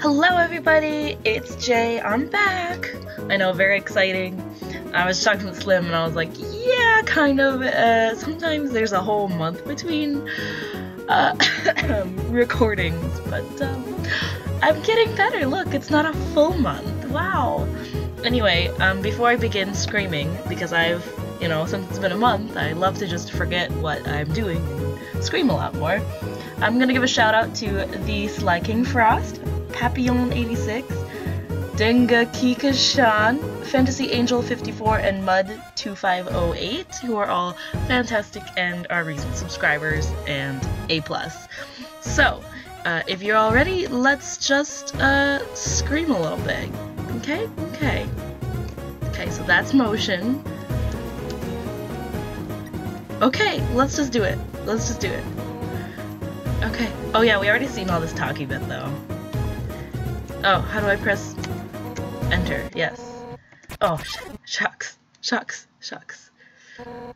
Hello everybody, it's Jae, I'm back! I know, very exciting. I was talking to Slim and I was like, yeah, kind of. Uh, sometimes there's a whole month between uh, recordings, but um, I'm getting better. Look, it's not a full month. Wow. Anyway, um, before I begin screaming, because I've, you know, since it's been a month, I love to just forget what I'm doing and scream a lot more. I'm gonna give a shout out to the Sly King Frost, Papillon86, Denga Kika Shan, Fantasy Angel 54, and Mud 2508, who are all fantastic and are recent subscribers and A plus. So, uh, if you're all ready, let's just uh, scream a little bit. Okay? Okay. Okay, so that's motion. Okay, let's just do it. Let's just do it. Okay. Oh yeah, we already seen all this talky bit though. Oh, how do I press enter? Yes. Oh, sh shucks. Shucks. Shucks. Oh,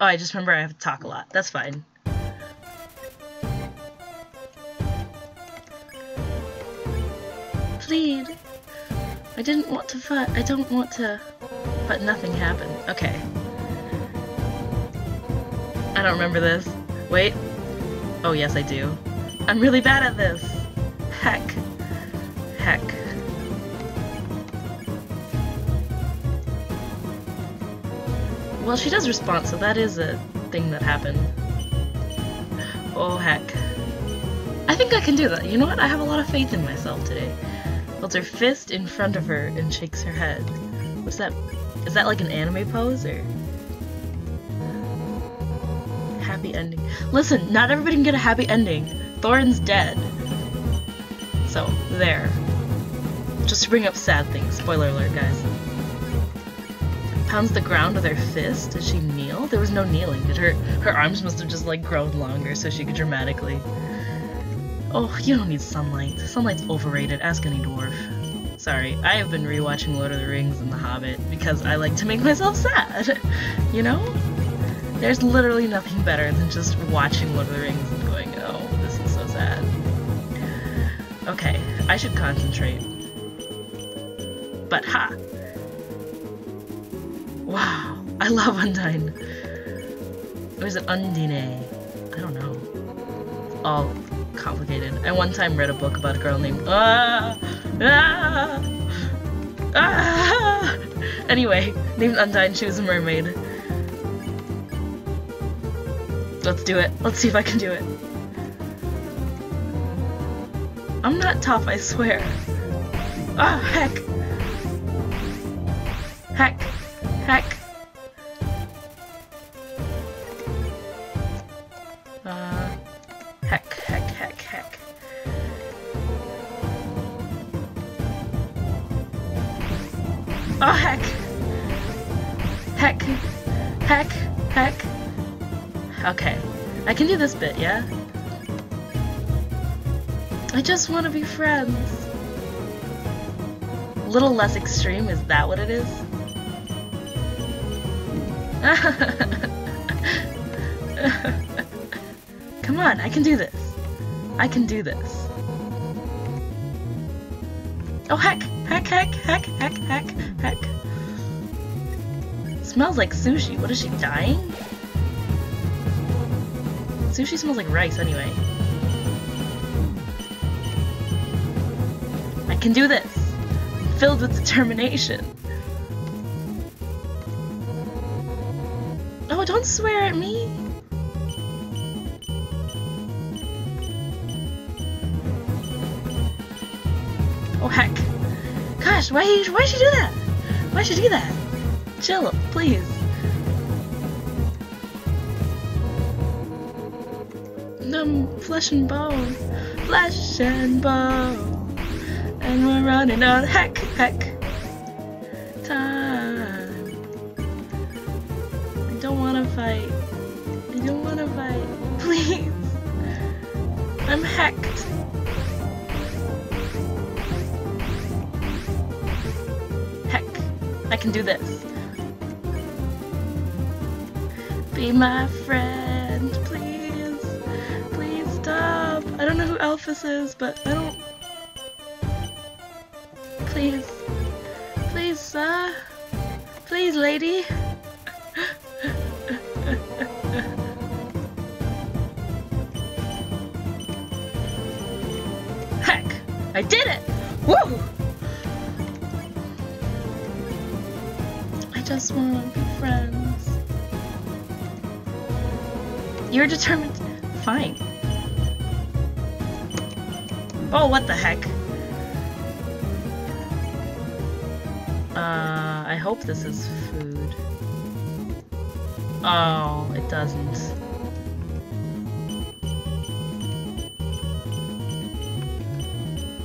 I just remember I have to talk a lot. That's fine. Plead. I didn't want to fight. I don't want to. But nothing happened. Okay. I don't remember this. Wait. Oh, yes, I do. I'm really bad at this. Heck. Heck. Well, she does respond, so that is a thing that happened. Oh, heck. I think I can do that. You know what? I have a lot of faith in myself today. Holds her fist in front of her and shakes her head. What's that? Is that like an anime pose, or...? Happy ending. Listen, not everybody can get a happy ending. Thorin's dead. So, there. Just to bring up sad things. Spoiler alert, guys. Pounds the ground with her fist. Did she kneel? There was no kneeling. Did her her arms must have just like grown longer so she could dramatically. Oh, you don't need sunlight. Sunlight's overrated. Ask any dwarf. Sorry, I have been rewatching Lord of the Rings and The Hobbit because I like to make myself sad. you know? There's literally nothing better than just watching Lord of the Rings and going, oh, this is so sad. Okay, I should concentrate. But ha! Wow, I love Undyne. Or is it Undine? I don't know. All complicated. I one time read a book about a girl named ah, ah, ah. Anyway, named Undyne, she was a mermaid. Let's do it. Let's see if I can do it. I'm not tough, I swear. Ah, oh, heck. Heck. Heck. Want to be friends. A little less extreme, is that what it is? Come on, I can do this. I can do this. Oh heck! Heck, heck, heck, heck, heck, heck. smells like sushi. What is she, dying? Sushi smells like rice anyway. Can do this! Filled with determination. Oh, don't swear at me! Oh heck. Gosh, why why should you do that? Why should you do that? Chill, please. Numb flesh and bone, flesh and bone, and we're running out. Heck, heck. Time. I don't wanna fight. I don't wanna fight. Please. I'm hacked. Heck, I can do this. Be my friend, please. Please stop I don't know who Alphys is, but I don't... Please. Please, sir. Please, lady. Heck! I did it! Woo! I just want to be friends. You're determined. Fine. Oh, what the heck? Hope this is food. Oh, it doesn't.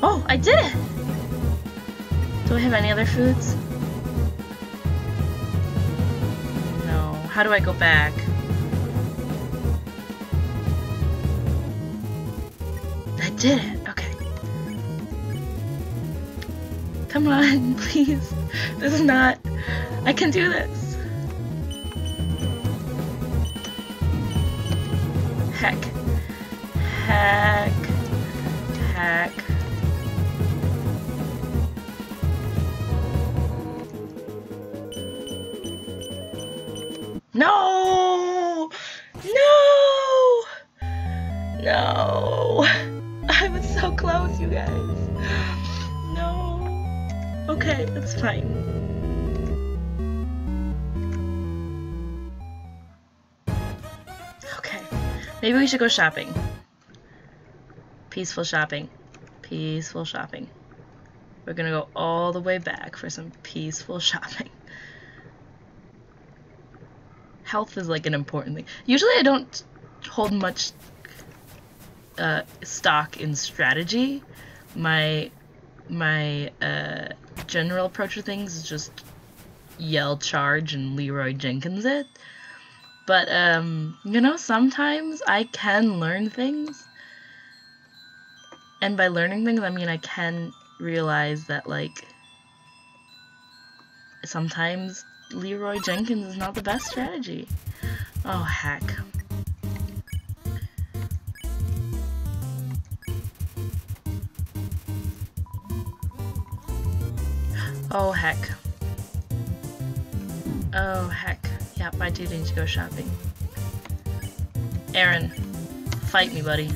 Oh, I did it! Do I have any other foods? No. How do I go back? I did it! Okay. Come on, please. This is not... I can do this. Heck. Heck. Maybe we should go shopping. Peaceful shopping. Peaceful shopping. We're gonna go all the way back for some peaceful shopping health is like an important thing. Usually I don't hold much uh, stock in strategy. My my uh, general approach to things is just yell charge and Leroy Jenkins it. But um, you know, sometimes I can learn things. And by learning things, I mean I can realize that like sometimes Leroy Jenkins is not the best strategy. Oh, heck. Oh, heck. Oh, heck. Yep, I do need to go shopping. Aaron, fight me, buddy.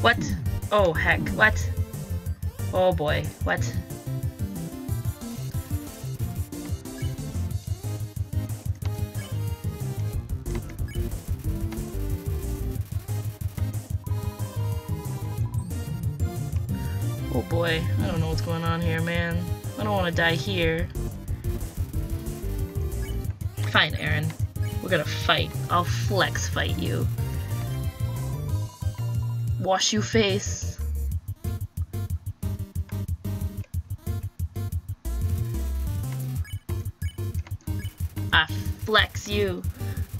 What? Oh, heck. What? Oh boy, what? Oh boy, I don't know what's going on here, man. I don't want to die here. Fine, Aaron. We're gonna fight. I'll flex fight you. Wash you face. I flex you.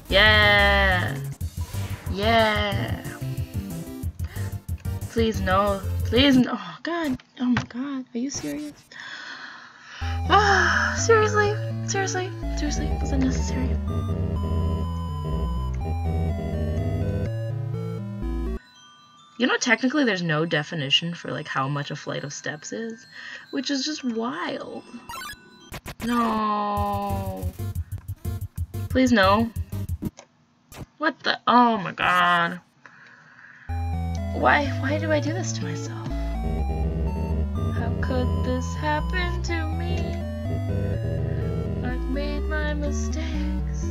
Yeah. Yeah. Please no. Please no. Oh, God. Oh my God. Are you serious? Ah, seriously? Seriously? Seriously? Was that necessary? You know, technically there's no definition for like how much a flight of steps is, which is just wild. No. Please no. What the? Oh my god. Why, why do I do this to myself? Could this happen to me? I've made my mistakes.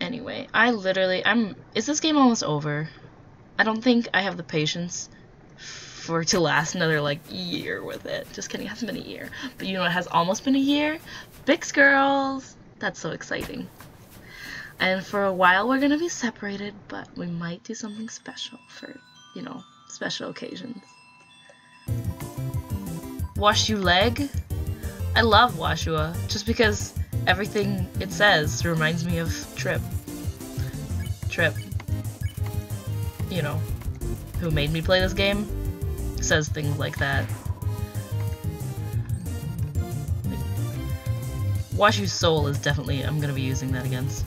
Anyway, I literally, I'm, is this game almost over? I don't think I have the patience for to last another like year with it. Just kidding, it hasn't been a year. But you know it has almost been a year? Byx Girls! That's so exciting. And for a while we're gonna be separated, but we might do something special for, you know, special occasions. Wash you leg? I love Woshua, just because everything it says reminds me of Trip. Trip. You know, who made me play this game, says things like that. Washu's soul is definitely, I'm gonna be using that against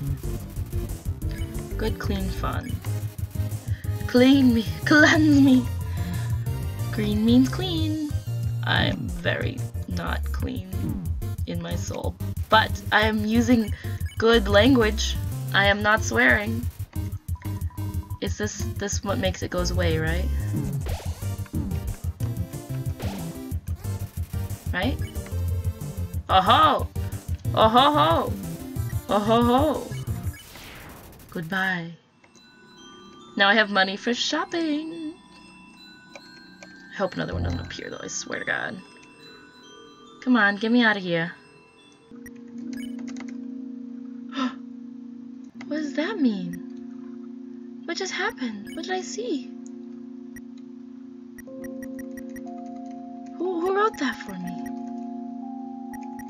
Good, clean fun. Clean me, cleanse me. Green means clean. I'm very not clean in my soul. But I am using good language. I am not swearing. Is this this what makes it goes away, right? Right? Oh ho! Oh ho ho! Oh ho ho! Goodbye. Now I have money for shopping. I hope another one doesn't appear though, I swear to god. Come on, get me out of here. what does that mean? What just happened? What did I see? Who, who wrote that for me?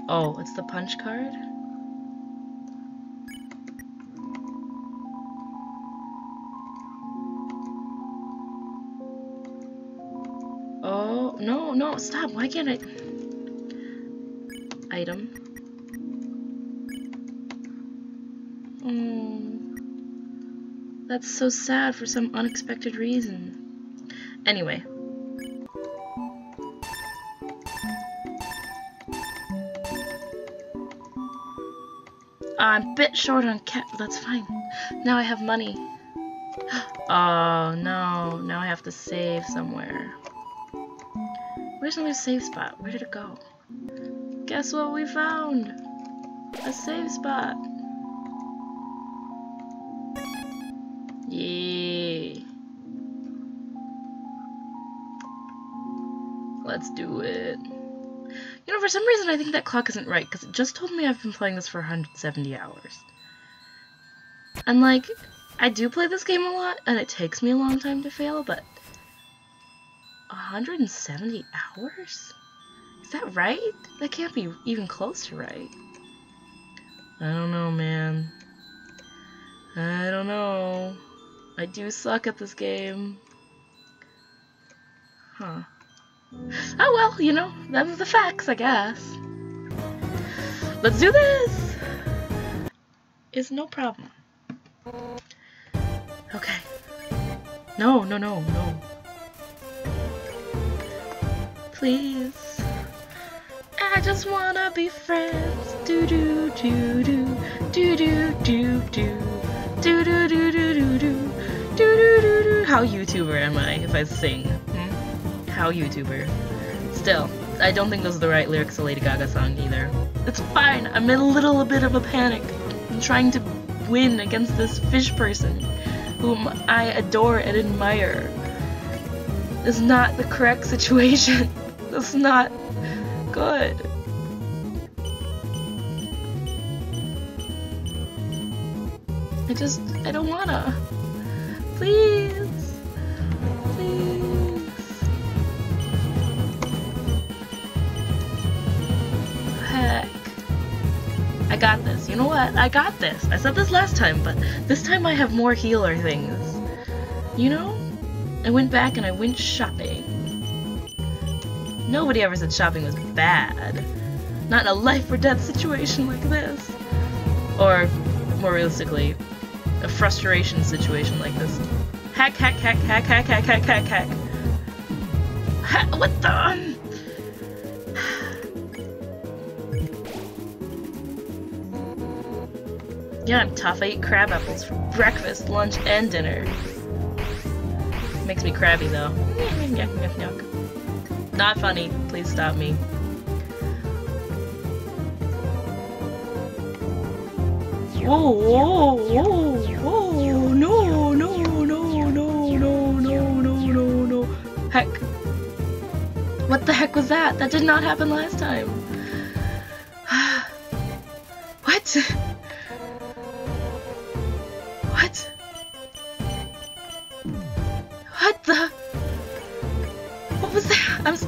Oh, it's the punch card? No, no, stop. Why can't I... Item. Oh. That's so sad for some unexpected reason. Anyway. I'm a bit short on cat. That's fine. Now I have money. Oh, no. Now I have to save somewhere. Where's another save spot? Where did it go? Guess what we found? A save spot. Yeah. Let's do it. You know, for some reason I think that clock isn't right, because it just told me I've been playing this for 170 hours. And like, I do play this game a lot, and it takes me a long time to fail, but 170 hours? Is that right? That can't be even close to right. I don't know, man. I don't know. I do suck at this game. Huh. Oh well, you know, that's the facts, I guess. Let's do this! It's no problem. Okay. No, no, no, no. Please. I just wanna be friends. Do do do do do do do do do do do do do do do do do do. How YouTuber am I if I sing? Hmm? How YouTuber? Still, I don't think those are the right lyrics to Lady Gaga song either. It's fine. I'm in a little bit of a panic. I'm trying to win against this fish person whom I adore and admire. It's not the correct situation. It's not good. I just, I don't wanna. Please. Please. Heck. I got this. You know what? I got this. I said this last time, but this time I have more healer things. You know? I went back and I went shopping. Nobody ever said shopping was bad. Not in a life or death situation like this. Or, more realistically, a frustration situation like this. Hack, hack, hack, hack, hack, hack, hack, hack, hack. Ha what the? Yeah, I'm tough. I eat crab apples for breakfast, lunch, and dinner. Makes me crabby though. Not funny. Please stop me. Whoa, whoa, whoa, whoa, no, no, no, no, no, no, no, no, no. Heck. What the heck was that? That did not happen last time. what? What?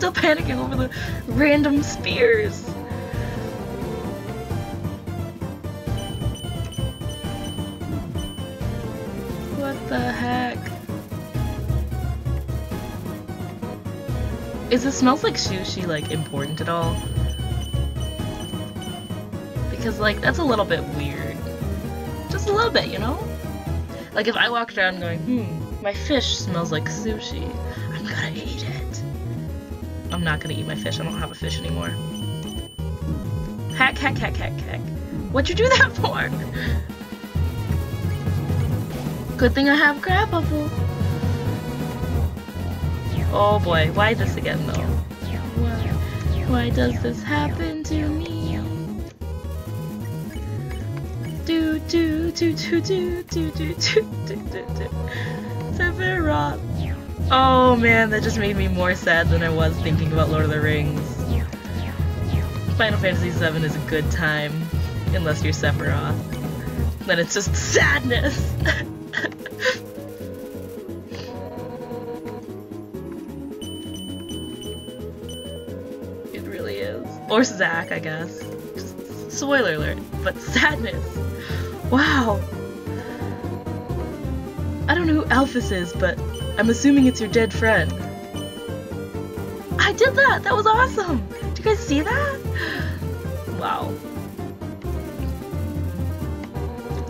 Still panicking over the random spears. What the heck? Is it smells like sushi like important at all? Because like that's a little bit weird. Just a little bit, you know? Like if I walked around going, hmm, my fish smells like sushi, I'm not gonna eat my fish. I don't have a fish anymore. Heck, heck, heck, heck, heck. What'd you do that for? Good thing I have crab apple. Oh boy, why this again though? Why, why does this happen to me? Do do do do do do do do do do do. Sephiroth. Oh man, that just made me more sad than I was thinking about Lord of the Rings. Final Fantasy VII is a good time, unless you're Sephiroth. Then it's just sadness. it really is. Or Zack, I guess. Just spoiler alert, but sadness. Wow. I don't know who Alphys is, but I'm assuming it's your dead friend. I did that! That was awesome! Did you guys see that? Wow.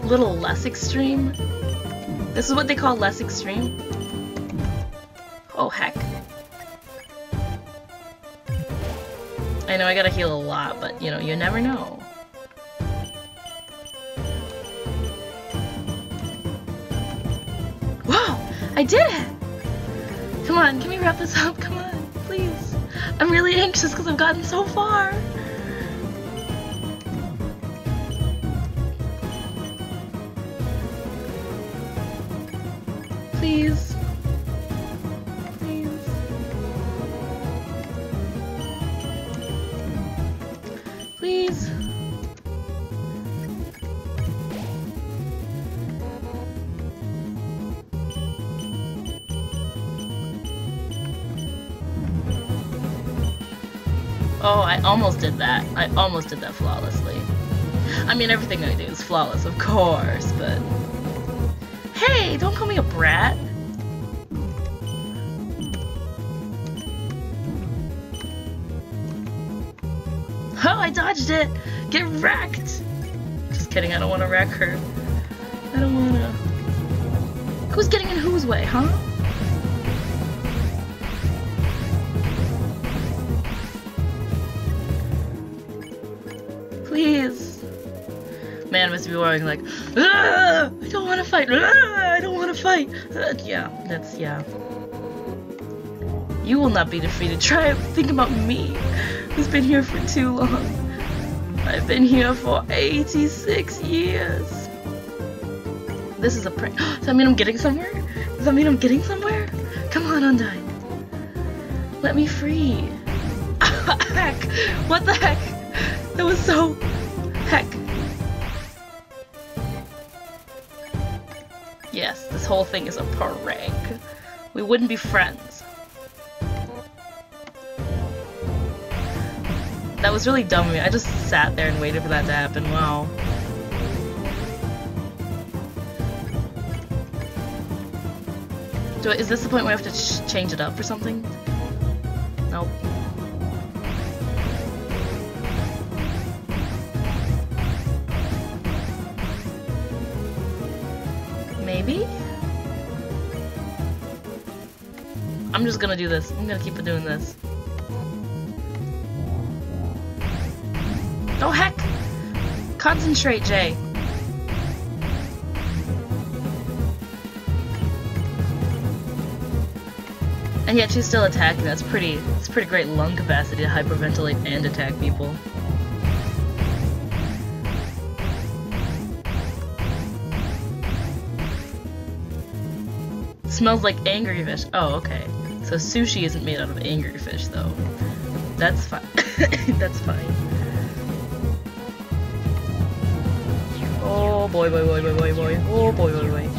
A Little less extreme. This is what they call less extreme. Oh heck. I know I gotta heal a lot, but you know, you never know. I did it! Come on, can we wrap this up? Come on, please. I'm really anxious because I've gotten so far. Almost did that. I almost did that flawlessly. I mean, everything I do is flawless, of course, but... Hey, don't call me a brat. Oh, I dodged it! Get wrecked! Just kidding, I don't want to wreck her. I don't want to... Who's getting in whose way, huh? Must like, "Ah, I don't want to fight. I don't want to fight. Yeah, that's yeah. You will not be defeated. Try think about me, who's been here for too long. I've been here for 86 years. This is a prank. Does that mean I'm getting somewhere? Does that mean I'm getting somewhere? Come on, Undyne. Let me free. heck! What the heck? That was so... whole thing is a prank. We wouldn't be friends. That was really dumb of me. I just sat there and waited for that to happen. Wow. Do I, is this the point where I have to ch change it up or something? Nope. I'm just gonna do this. I'm gonna keep doing this. Oh heck! Concentrate, Jae. And yet she's still attacking. That's pretty. It's pretty great lung capacity to hyperventilate and attack people. Smells like angry fish. Oh, okay. So sushi isn't made out of angry fish, though. That's fine. That's fine. Oh boy, boy, boy, boy, boy, boy. Oh boy, boy, boy.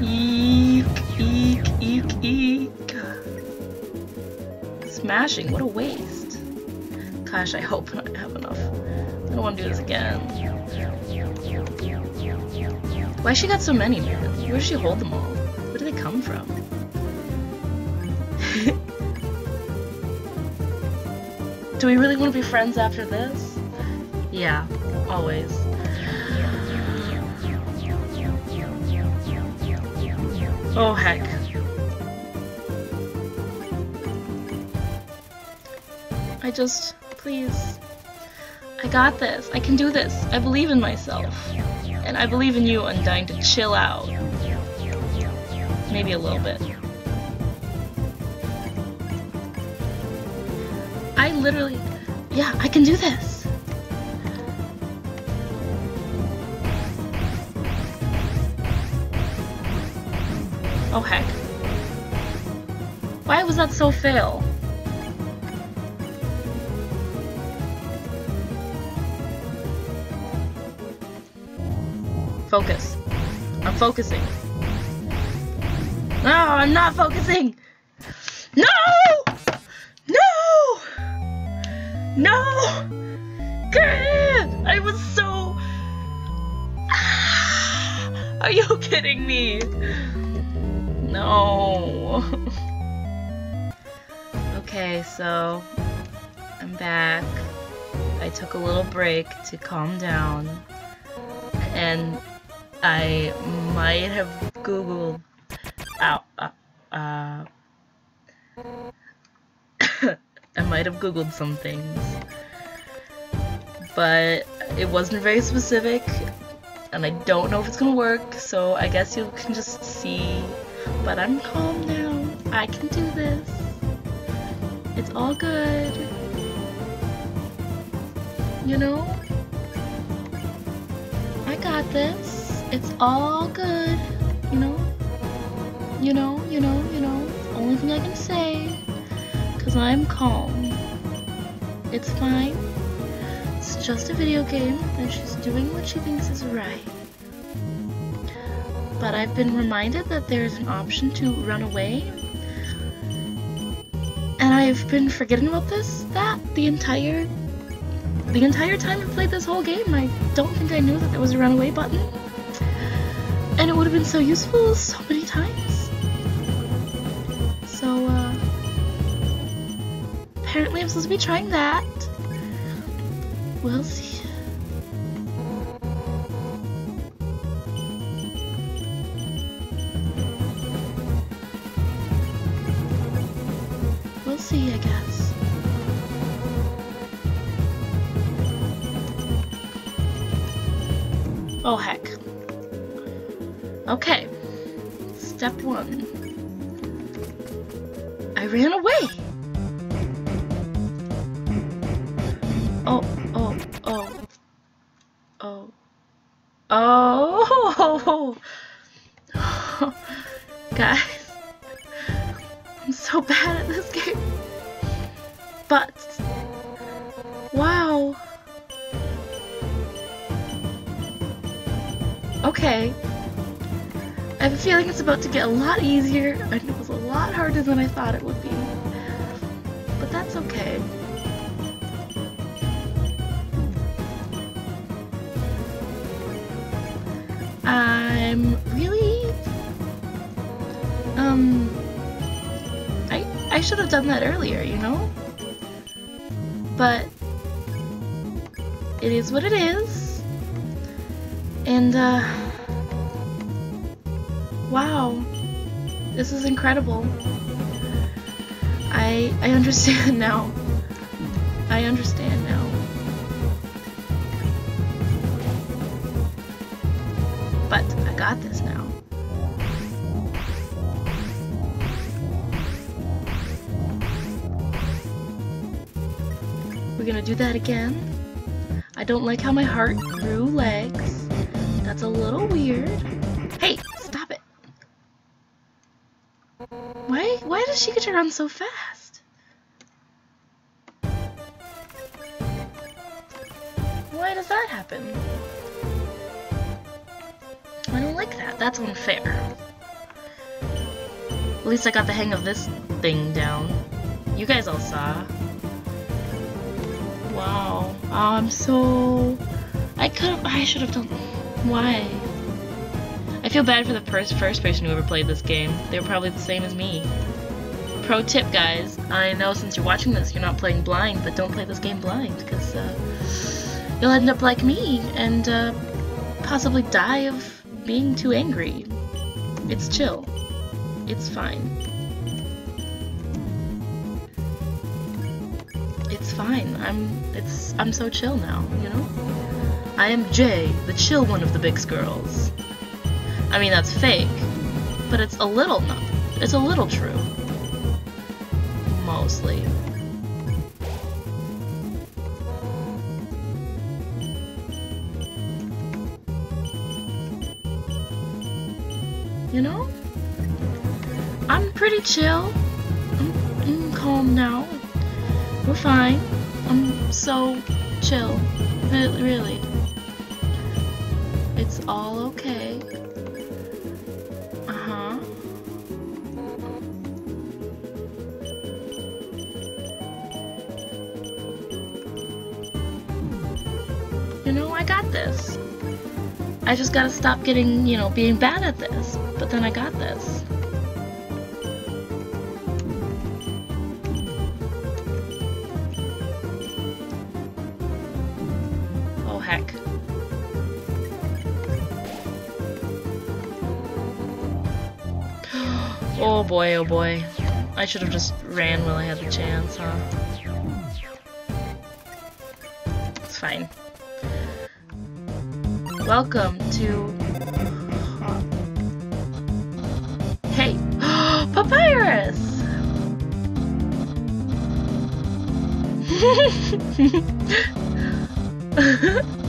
Eek, eek, eek, eek. Smashing, what a waste. Gosh, I hope I have enough. I don't want to do this again. Why she got so many. Where does she hold them all? Do we really want to be friends after this? Yeah, always. Oh, heck. I just, please. I got this. I can do this. I believe in myself. And I believe in you, Undyne, to chill out. Maybe a little bit. Literally, yeah, I can do this. Oh heck. Why was that so fail? Focus. I'm focusing. No, I'm not focusing. No! God! I was so... Are you kidding me? No. okay, so I'm back. I took a little break to calm down. And I might have Googled. Ow, uh, uh, I might have Googled some things. But it wasn't very specific, and I don't know if it's gonna work, so I guess you can just see. But I'm calm now. I can do this. It's all good. You know? I got this. It's all good, you know? You know, you know, you know. Only thing I can say, because I'm calm. It's fine. It's just a video game, and she's doing what she thinks is right. But I've been reminded that there's an option to run away. And I've been forgetting about this, that, the entire the entire time I played this whole game, I don't think I knew that there was a runaway button. And it would have been so useful so many times. I'm supposed to be trying that. We'll see. We'll see, I guess. Oh heck. Okay. Step one. I ran away. Lot easier, and it was a lot harder than I thought it would be. But that's okay. I'm really... Um... I, I should have done that earlier, you know? But... It is what it is. And, uh... Wow. This is incredible. I I understand now. I understand now. But I got this now. We're gonna do that again. I don't like how my heart grew legs. That's a little weird. Hey, stop it. Why why does she to run so fast? Why does that happen? I don't like that. That's unfair. At least I got the hang of this thing down. You guys all saw. Wow. Oh, I'm so... I could have... I should have done... Why? I feel bad for the first, first person who ever played this game. They were probably the same as me. Pro tip, guys. I know since you're watching this, you're not playing blind, but don't play this game blind, because uh, you'll end up like me and uh, possibly die of being too angry. It's chill. It's fine. It's fine. I'm it's I'm so chill now, you know? I am Jae, the chill one of the Byx girls. I mean that's fake, but it's a little not it's a little true. Mostly. You know? I'm pretty chill. I'm, I'm calm now. We're fine. I'm so chill. Really, really. It's all okay. I just gotta stop getting, you know, being bad at this. But then I got this. Oh, heck. Oh boy, oh boy. I should have just ran while I had the chance, huh? It's fine. Welcome to... Hey! Papyrus!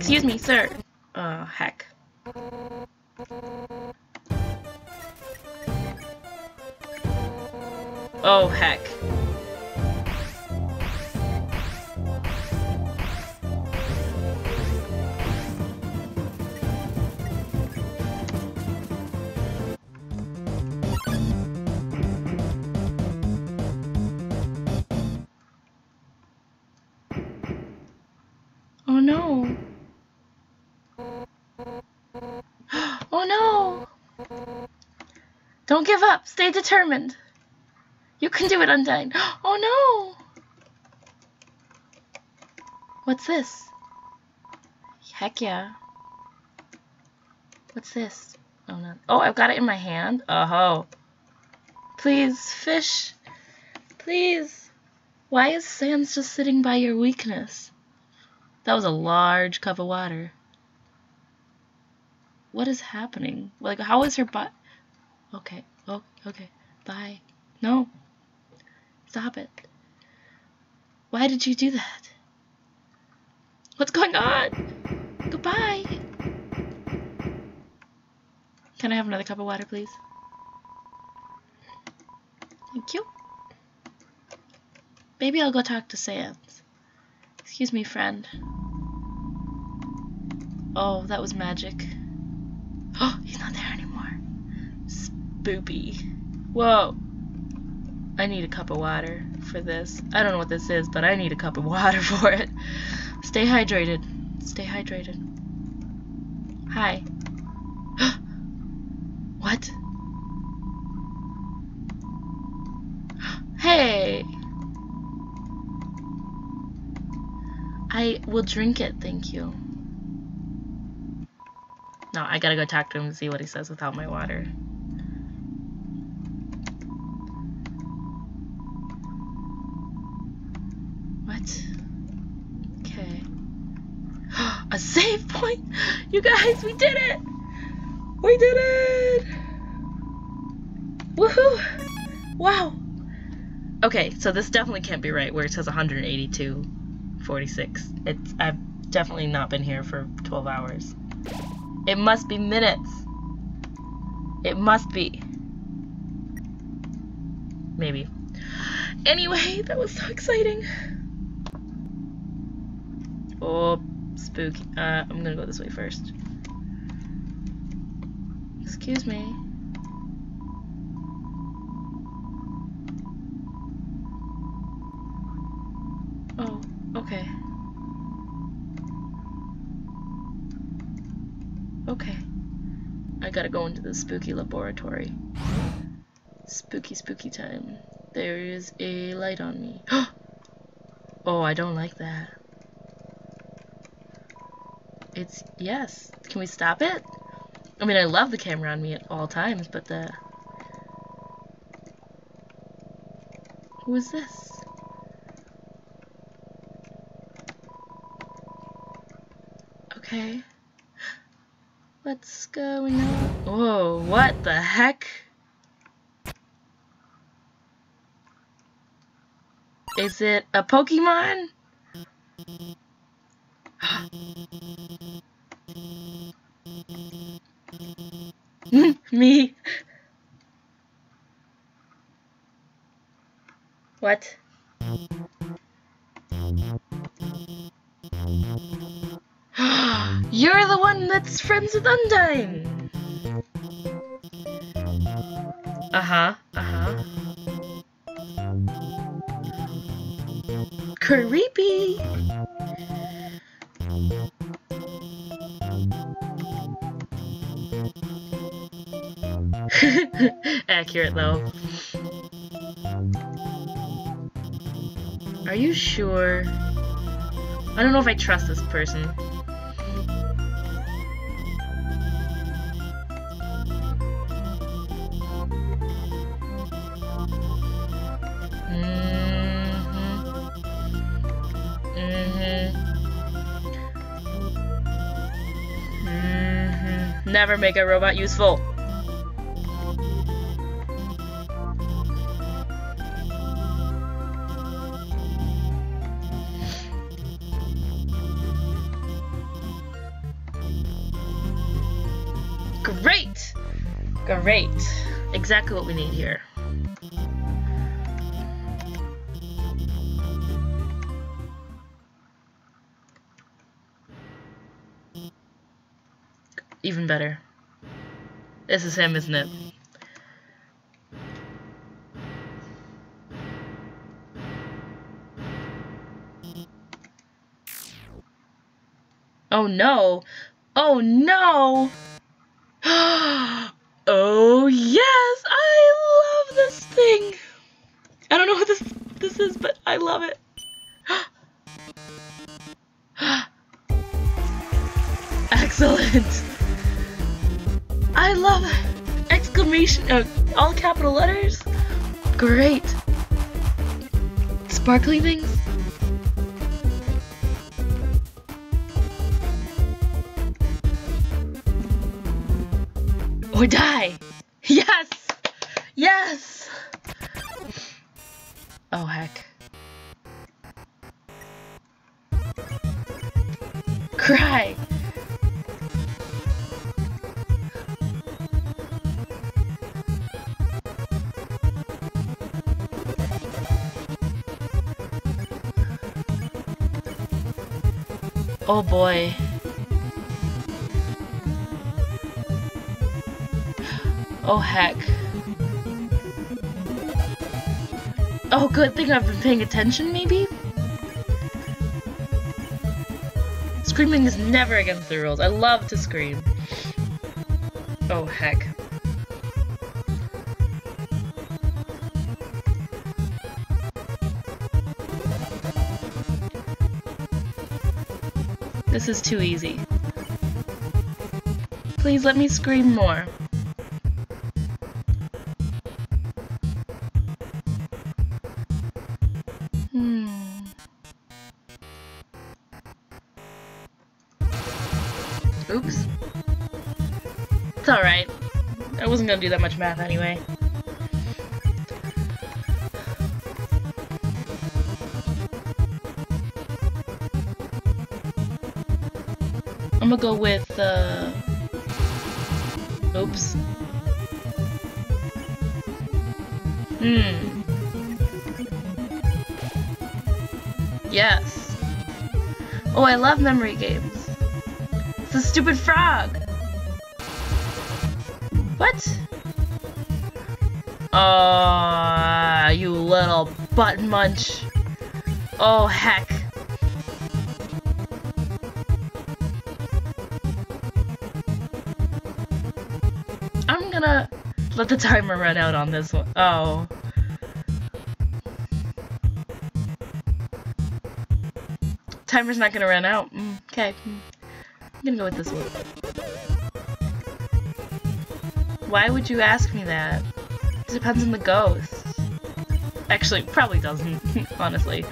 Excuse me, sir. Uh, heck. Oh, heck. Give up. Stay determined. You can do it, Undyne. Oh no. What's this? Heck yeah. What's this? Oh no. Oh, I've got it in my hand. Oh ho. Please, fish. Please. Why is Sans just sitting by your weakness? That was a large cup of water. What is happening? Like, how is her butt? Okay. Oh, okay. Bye. No. Stop it. Why did you do that? What's going on? Goodbye. Can I have another cup of water, please? Thank you. Maybe I'll go talk to Sans. Excuse me, friend. Oh, that was magic. Oh, he's not there anymore. Spoopy. Whoa. I need a cup of water for this. I don't know what this is, but I need a cup of water for it. Stay hydrated. Stay hydrated. Hi. what? Hey! I will drink it, thank you. No, I gotta go talk to him and see what he says without my water. What? Okay. A save point! You guys, we did it! We did it! Woohoo! Wow! Okay, so this definitely can't be right where it says 182. 46. It's I've definitely not been here for 12 hours. It must be minutes. It must be. Maybe. Anyway, that was so exciting. Oh, spooky. Uh, I'm gonna go this way first. Excuse me. Oh, okay. Okay. I gotta go into the spooky laboratory. Spooky, spooky time. There is a light on me. oh, I don't like that. It's, yes. Can we stop it? I mean, I love the camera on me at all times, but the... Who is this? Okay. What's going on? Whoa, what the heck? Is it a Pokemon? Ah. Me. What? You're the one that's friends with Undyne! Uh-huh, uh-huh. Creepy! Accurate, though. Are you sure? I don't know if I trust this person. Mm-hmm. Mm-hmm. Mm-hmm. Never make a robot useful. Great! Great. Exactly what we need here. Even better. This is him, isn't it? Oh no! Oh no! oh yes! I love this thing! I don't know what this this is, but I love it. Excellent! I love. Exclamation, uh, all capital letters. Great. Sparkly things. Or die. Yes. Yes. Oh, heck. Cry. Oh boy. Oh heck. Oh, good thing I've been paying attention, maybe? Screaming is never against the rules. I love to scream. Oh, heck. This is too easy. Please let me scream more. Oops. It's alright. I wasn't gonna do that much math anyway. I'm gonna go with, uh... Oops. Hmm. Yes. Oh, I love memory games. It's a stupid frog! What? Aw, uh, you little butt munch. Oh, heck. I'm gonna let the timer run out on this one. Oh. Timer's not gonna run out. Mm, okay. I'm gonna go with this one. Why would you ask me that? It depends on the ghost. Actually, probably doesn't, honestly.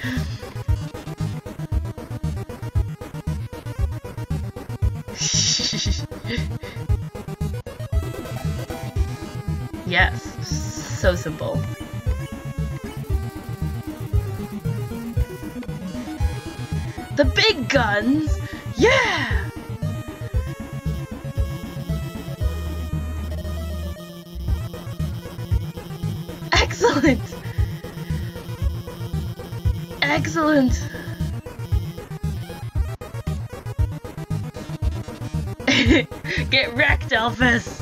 yes, so simple. The big guns? Yeah! Excellent! Get wrecked, Elvis!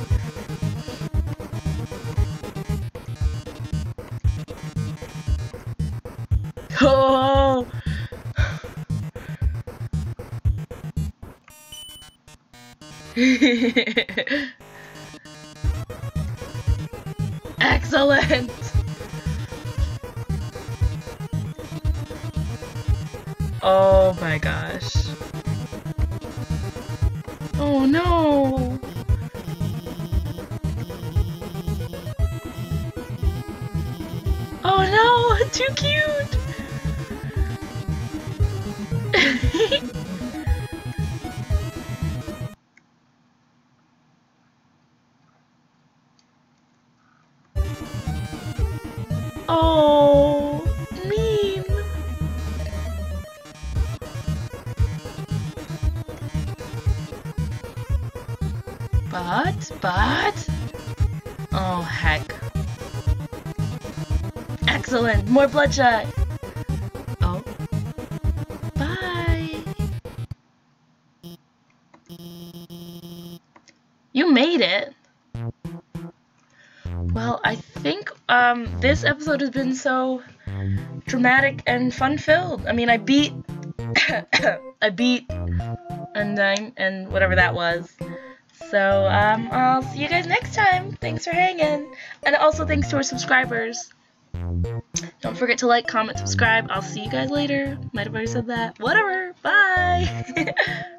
Oh! Excellent! My gosh. Oh no! Oh no! Too cute! But, oh heck. Excellent, more bloodshot. Oh, bye. You made it. Well, I think um, this episode has been so dramatic and fun-filled. I mean, I beat, I beat Undyne and whatever that was. So, um, I'll see you guys next time. Thanks for hanging. And also thanks to our subscribers. Don't forget to like, comment, subscribe. I'll see you guys later. Might have already said that. Whatever. Bye.